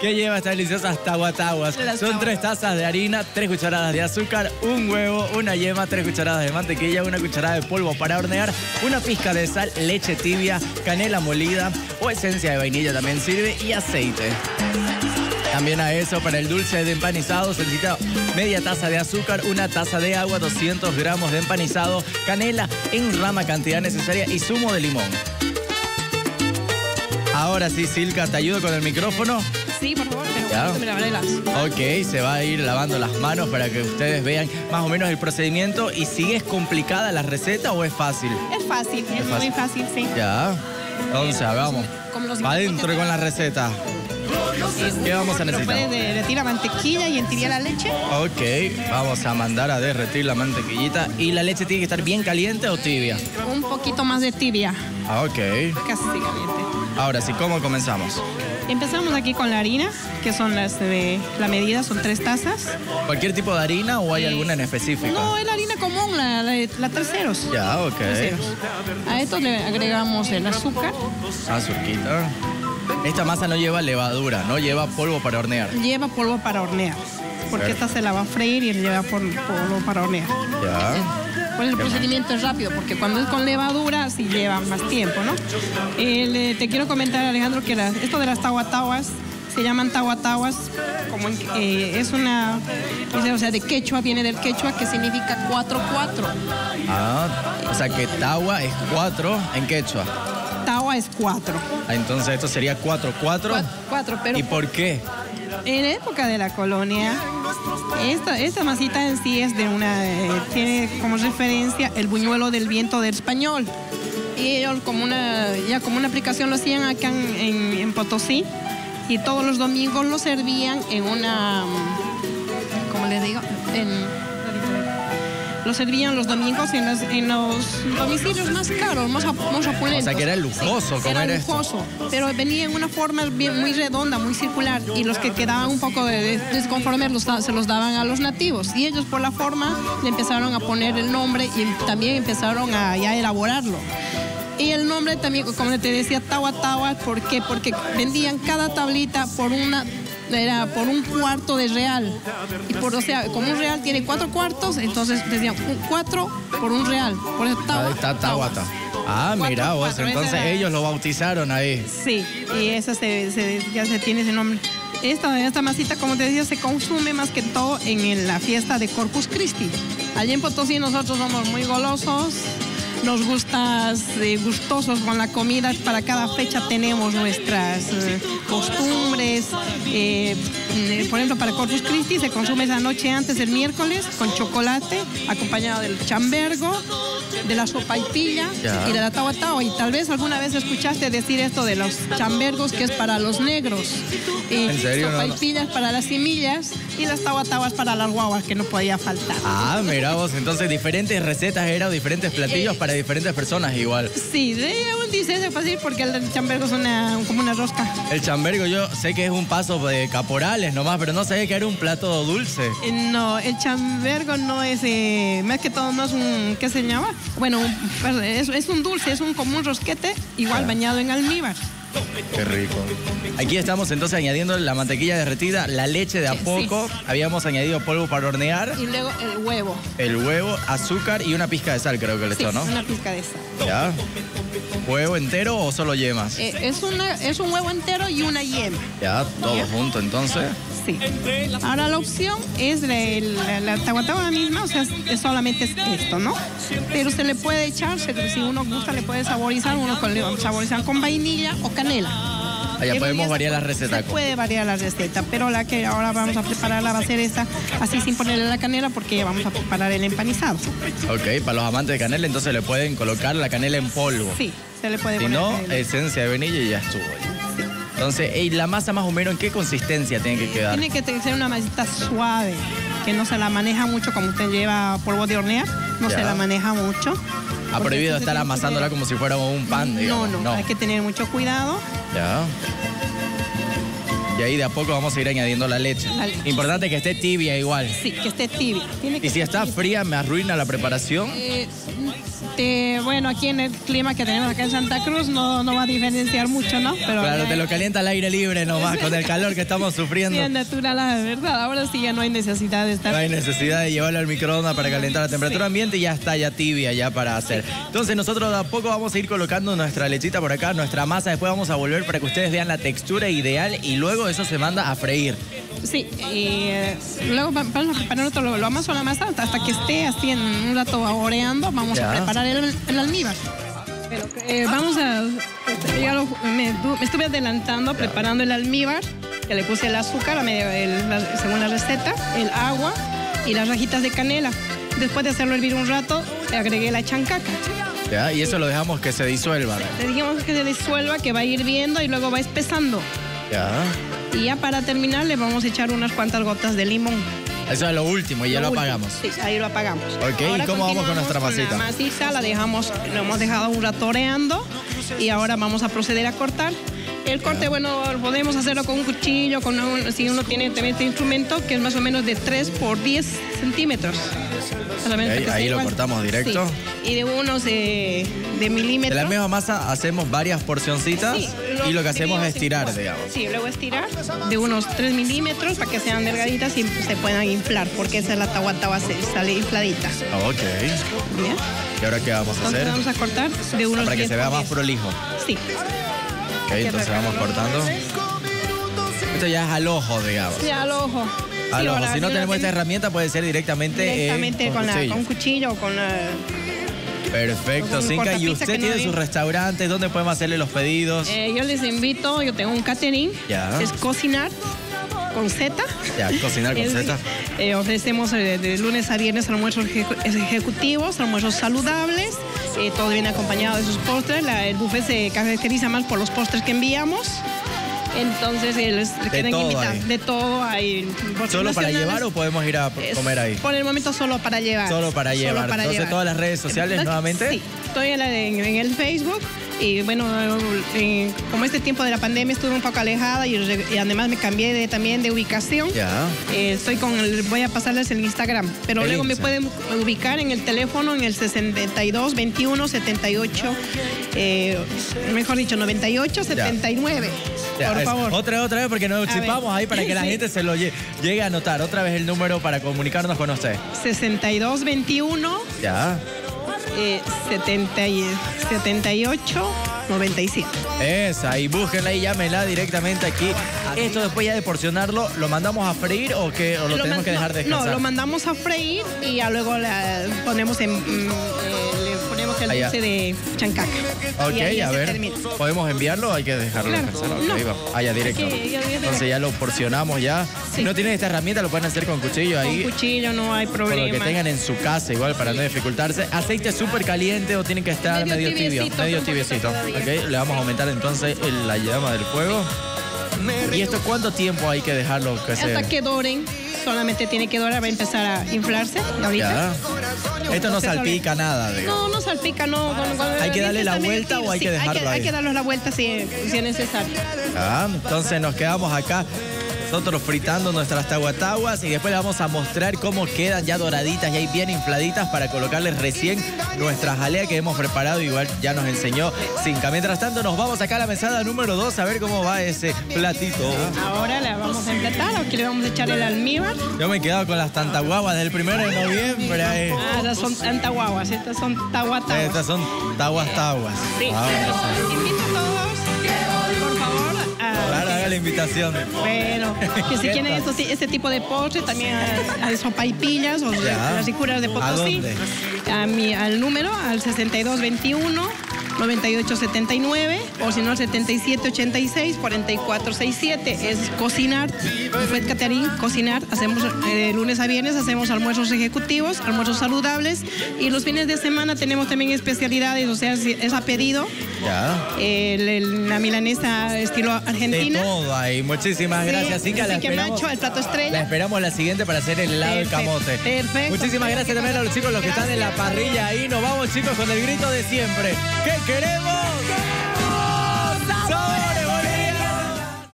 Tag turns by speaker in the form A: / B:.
A: ¿Qué lleva estas deliciosas tahuatahuas? Son tres tazas de harina, tres cucharadas de azúcar, un huevo, una yema, tres cucharadas de mantequilla, una cucharada de polvo para hornear, una pizca de sal, leche tibia, canela molida o esencia de vainilla también sirve y aceite. También a eso, para el dulce de empanizado se necesita media taza de azúcar, una taza de agua, 200 gramos de empanizado, canela en rama cantidad necesaria y zumo de limón. Ahora sí, Silka, te ayudo con el micrófono.
B: Sí, por favor, me lavaré las.
A: Ok, se va a ir lavando las manos para que ustedes vean más o menos el procedimiento y si es complicada la receta o es fácil.
B: Es fácil, es,
A: fácil.
B: muy fácil, sí.
A: Ya. Entonces,
B: los
A: Adentro con la receta. ¿Qué vamos a necesitar?
B: puedes derretir la mantequilla y entirar la leche.
A: Ok, vamos a mandar a derretir la mantequillita. ¿Y la leche tiene que estar bien caliente o tibia?
B: Un poquito más de tibia,
A: Ah, ok.
B: casi caliente.
A: Ahora sí, ¿cómo comenzamos?
B: Empezamos aquí con la harina, que son las de la medida, son tres tazas.
A: ¿Cualquier tipo de harina o hay alguna en específico?
B: No, es la harina común, la, la, la terceros.
A: Ya, ok.
B: Terceros. A esto le agregamos el azúcar,
A: Azurquita. Esta masa no lleva levadura, no lleva polvo para hornear.
B: lleva polvo para hornear, porque esta se la va a freír y lleva pol- polvo para hornear.
A: Ya.
B: Pues el procedimiento es rápido, porque cuando es con levadura sí lleva más tiempo, ¿no? El, eh, te quiero comentar, Alejandro, que la- esto de las tahuatahuas se llaman tahuatahuas, como en- eh, es una, o sea, de quechua, viene del quechua, que significa cuatro cuatro.
A: Ah, o sea que tawa es 4 en quechua.
B: Tawa es cuatro.
A: Ah, Entonces esto sería 4, 4.
B: Cuatro, cuatro, pero
A: ¿Y por qué?
B: En época de la colonia, esta, esta masita en sí es de una, eh, tiene como referencia el buñuelo del viento del español. Y ellos como una, ya como una aplicación lo hacían acá en, en- Potosí y todos los domingos lo servían en una, ¿cómo les digo? En, lo servían los domingos en, las- en los domicilios más caros, más, más opulentos.
A: O sea que era lujoso
B: Era
A: comer esto.
B: lujoso, pero venía en una forma bien, muy redonda, muy circular, y los que quedaban un poco de- de- desconformes los se los daban a los nativos, y ellos por la forma le empezaron a poner el nombre y también empezaron a ya elaborarlo. Y el nombre también, como te decía, Tawa Tawa, ¿por qué? Porque vendían cada tablita por una era por un cuarto de real. Y por, o sea, como un real tiene cuatro cuartos, entonces decían cuatro por un real. Por eso
A: Ahí está Tawata. Ah,
B: Cuatro,
A: mira vos,
B: cuatro,
A: entonces
B: era-
A: ellos lo bautizaron ahí.
B: Sí, y esa se, se- ya se tiene ese nombre. Esta, esta masita, como te decía, se consume más que todo en, la fiesta de Corpus Christi. Allí en Potosí nosotros somos muy golosos, nos gustas, eh, gustosos con la comida. Para cada fecha tenemos nuestras eh, costumbres. Eh, eh, por ejemplo, para Corpus Christi se consume esa noche antes del miércoles con chocolate, acompañado del chambergo, de la sopa y pilla
A: Ya.
B: y de la tawa. Y tal vez alguna vez escuchaste decir esto de los chambergos, que es para los negros. Y
A: ¿En serio?
B: sopa
A: No,
B: y
A: no.
B: pillas para las semillas y las tawa tawas para las guaguas, que no podía faltar.
A: Ah, mira vos, entonces diferentes recetas eran diferentes platillos para diferentes personas igual.
B: Sí, de un dice es fácil porque el chambergo es una, como una rosca.
A: El chambergo yo sé que es un paso de caporales nomás, pero no sabía que era un plato dulce.
B: Eh, No, el chambergo no es, eh, más que todo no es un, ¿qué se llama? Bueno, es, es un dulce, es un como un rosquete, igual bañado en almíbar.
A: Qué rico. Aquí estamos entonces añadiendo la mantequilla derretida, la leche de a
B: Sí,
A: poco, habíamos añadido polvo para hornear,
B: Y luego el huevo.
A: el huevo, azúcar y una pizca de sal creo que le
B: Sí,
A: echó, ¿no?
B: una pizca de sal.
A: ¿Ya? ¿Huevo entero o solo yemas?
B: Eh, es, una, es un huevo entero y una yema.
A: Ya, todo junto entonces.
B: Sí. Ahora la opción es la, la, la tahuatahua misma, o sea, es- solamente es esto, ¿no? Pero se le puede echar, se- si uno gusta, le puede saborizar, uno con, saborizar con vainilla o canela.
A: Allá
B: Eh,
A: podemos variar
B: se-
A: la receta.
B: Se puede variar la receta, pero la que ahora vamos a prepararla va a ser esta, así sin ponerle la canela, porque ya vamos a preparar el empanizado.
A: Ok, para los amantes de canela entonces le pueden colocar la canela en polvo.
B: Sí, se le puede
A: Si
B: poner
A: no, esencia de vainilla y ya estuvo. Entonces, ¿y la masa más o menos en qué consistencia tiene que quedar?
B: Tiene que ser una masita suave, que no se la maneja mucho como usted lleva polvo de hornear, no
A: Ya.
B: se la maneja mucho.
A: Ha prohibido estar amasándola como si fuera un pan,
B: No,
A: digamos.
B: no, hay que tener mucho cuidado.
A: Ya. Y ahí de a poco vamos a ir añadiendo la leche.
B: La leche.
A: Importante que esté tibia igual.
B: Sí, que esté tibia. Tiene que
A: Y si está
B: tibia.
A: fría, me arruina la preparación.
B: Eh, Este, bueno, aquí en el clima que tenemos acá en Santa Cruz no, no va a diferenciar mucho, ¿no?
A: Pero claro, te lo calienta al aire libre nomás, con el calor que estamos sufriendo.
B: Bien natural, la verdad. Ahora sí ya no hay necesidad de estar.
A: No hay necesidad de llevarlo al microondas para calentar la temperatura ambiente y ya está ya tibia ya para hacer. Entonces nosotros de a poco vamos a ir colocando nuestra lechita por acá, nuestra masa. Después vamos a volver para que ustedes vean la textura ideal y luego eso se manda a freír.
B: Sí, y eh, luego vamos a preparar otro, lo, vamos a la masa hasta que esté así en un rato oreando, vamos a preparar el, almíbar. Pero, eh, vamos a, me, estuve adelantando preparando el almíbar, que le puse el azúcar según la receta, el agua y las rajitas de canela. Después de hacerlo hervir un rato, le agregué la chancaca.
A: Ya, y eso lo dejamos que se disuelva.
B: Le dijimos que se disuelva, que va a ir hirviendo y luego va espesando.
A: Ya.
B: Y ya para terminar le vamos a echar unas cuantas gotas de limón.
A: Eso es lo último y ya lo, apagamos.
B: Sí, ahí lo apagamos.
A: Ok, ¿y cómo vamos con nuestra masita?
B: la masita la dejamos, lo hemos dejado un rato oreando y ahora vamos a proceder a cortar. El corte, bueno, podemos hacerlo con un cuchillo, con si uno tiene este instrumento, que es más o menos de 3 por 10 centímetros.
A: Ahí lo cortamos directo.
B: Y de unos de, milímetros.
A: De la misma masa hacemos varias porcioncitas y lo que hacemos es estirar, digamos.
B: Sí, luego estirar de unos 3 milímetros para que sean delgaditas y se puedan inflar, porque esa es la tahuatahua sale infladita.
A: Ok. Bien. ¿Y ahora qué vamos a hacer?
B: Vamos a cortar de unos
A: Para que se vea más prolijo.
B: Sí.
A: Ok, entonces vamos cortando. Esto ya es al ojo, digamos.
B: Sí, al ojo.
A: Si no tenemos esta herramienta, puede ser directamente,
B: directamente con, un cuchillo o con la...
A: Perfecto, Cinca. ¿Y usted tiene sus restaurantes? ¿Dónde podemos hacerle los pedidos?
B: Eh, yo les invito, yo tengo un catering.
A: Ya.
B: Es cocinar con Z.
A: Ya, cocinar con Z.
B: Eh, ofrecemos eh, de lunes a viernes almuerzos ejecutivos, almuerzos saludables. todo viene acompañado de sus postres. el buffet se caracteriza más por los postres que enviamos. Entonces, les de todo De todo hay.
A: ¿Solo para llevar o podemos ir a comer ahí?
B: Por el momento solo para llevar.
A: Solo para llevar. Entonces, todas las redes sociales nuevamente.
B: Sí, estoy en, en el Facebook y bueno, como este tiempo de la pandemia estuve un poco alejada y, además me cambié de, también de ubicación.
A: Ya.
B: Eh, estoy con voy a pasarles el Instagram, pero luego me pueden ubicar en el teléfono en el 62 21 78, mejor dicho, 98 79. Por favor.
A: Otra otra vez porque nos chipamos ahí para que la gente se lo llegue a anotar. Otra vez el número para comunicarnos con usted.
B: 62 21
A: Ya.
B: 78 97.
A: Esa, y búsquenla y llámenla directamente aquí. Esto después ya de porcionarlo, ¿lo mandamos a freír o, que, lo, tenemos que dejar descansar?
B: No, lo mandamos a freír y ya luego la ponemos en... Mm, el de chancaca.
A: Ok, a ver. ¿Podemos enviarlo hay que dejarlo descansar? allá directo. Entonces ya lo porcionamos ya. Si no tienen esta herramienta, lo pueden hacer con cuchillo ahí.
B: Con cuchillo, no hay problema.
A: Con lo que tengan en su casa, igual, para no dificultarse. ¿Aceite súper caliente o tienen que estar medio, tibio? Medio tibiecito. Ok, le vamos a aumentar entonces la llama del fuego. ¿Y esto cuánto tiempo hay que dejarlo que
B: Hasta que doren. Solamente tiene que dorar, va a empezar a inflarse ahorita.
A: Esto no salpica nada,
B: No, no salpica, no.
A: ¿Hay que darle la vuelta o hay que dejarlo hay
B: que,
A: ahí?
B: Hay que darle la vuelta si, si es necesario.
A: Ah, entonces nos quedamos acá nosotros fritando nuestras taguataguas y después le vamos a mostrar cómo quedan ya doraditas y ahí bien infladitas para colocarles recién nuestra jalea que hemos preparado. Igual ya nos enseñó Cinca. Mientras tanto, nos vamos acá a la mesada número 2 a ver cómo va ese platito.
B: Ahora la vamos a emplatar o que le vamos a echar el almíbar.
A: Yo me he quedado con las tantaguaguas del primero de noviembre.
B: Ah, estas son tantaguaguas, estas son taguataguas.
A: Estas son taguas taguas.
B: Sí. Invito a todos, por favor,
A: la invitación.
B: Bueno, que si quieren este tipo de postre, también a, sopa y pillas o las licuras de Potosí. ¿A, ¿A mi, al número, al 6221. 9879 o si no 7786 4467 es cocinar Fred Caterín cocinar. Hacemos de lunes a viernes hacemos almuerzos ejecutivos almuerzos saludables. Y los fines de semana tenemos también especialidades o sea es a pedido.
A: Ya.
B: La milanesa estilo argentina.
A: De todo ahí. Muchísimas gracias. Inca
B: la esperamos. el plato estrella.
A: La esperamos la siguiente para hacer el helado del camote.
B: perfecto.
A: Muchísimas gracias también a los chicos los que están en la parrilla ahí. Nos vamos chicos con el grito de siempre. ¿Qué queremos? ¡Queremos sabores!